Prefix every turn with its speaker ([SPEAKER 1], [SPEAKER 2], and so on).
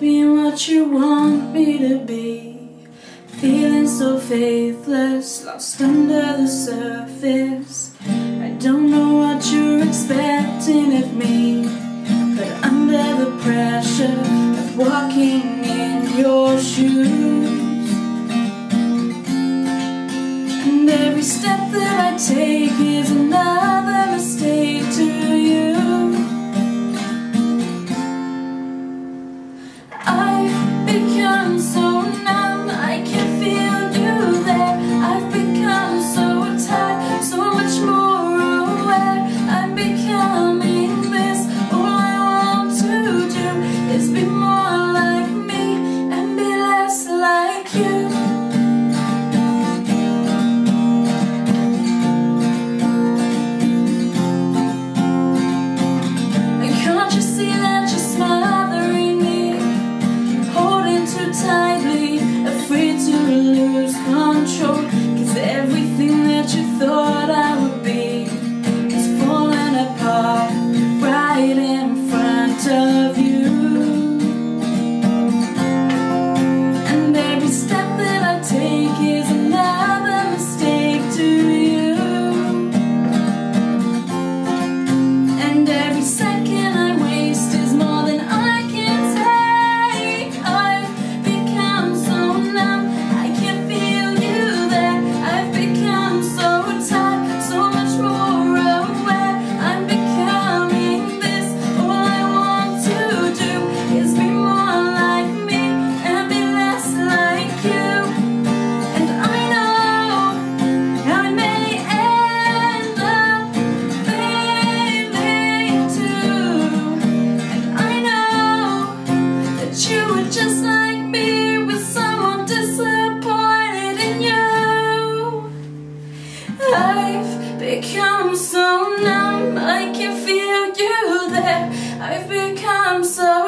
[SPEAKER 1] Being been what you want me to be. Feeling so faithless, lost under the surface. I don't know what you're expecting of me But under the pressure of walking in your shoes. And every step that I take is enough. I'm so just like me with someone disappointed in you. I've become so numb I can feel you there. I've become so